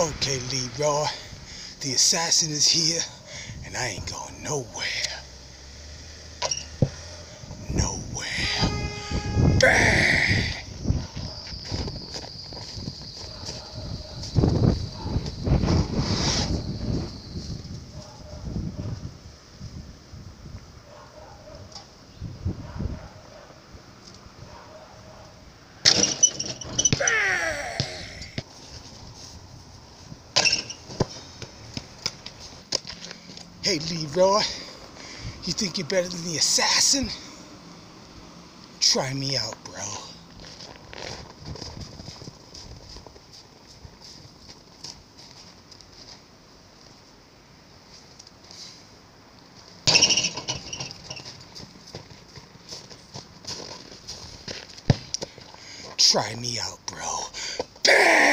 Okay, Leroy, the assassin is here, and I ain't going nowhere. Nowhere. Bang! Hey, Leroy, you think you're better than the assassin? Try me out, bro. Try me out, bro.